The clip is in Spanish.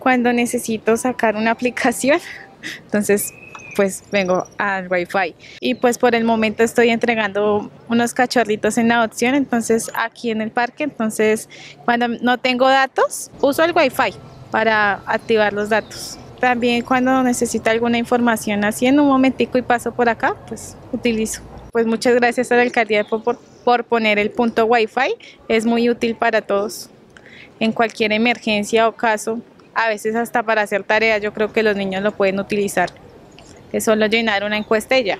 cuando necesito sacar una aplicación, entonces pues vengo al wifi. Y pues por el momento estoy entregando unos cachorritos en adopción entonces aquí en el parque entonces cuando no tengo datos uso el wifi para activar los datos. También cuando necesito alguna información así en un momentico y paso por acá pues utilizo. Pues muchas gracias a la alcaldía por, por poner el punto wifi. Es muy útil para todos en cualquier emergencia o caso a veces hasta para hacer tareas yo creo que los niños lo pueden utilizar es solo llenar una encuesta y ya.